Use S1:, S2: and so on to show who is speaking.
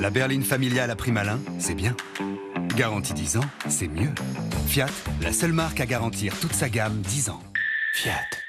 S1: La berline familiale à prix malin, c'est bien. Garantie 10 ans, c'est mieux. Fiat, la seule marque à garantir toute sa gamme 10 ans.
S2: Fiat.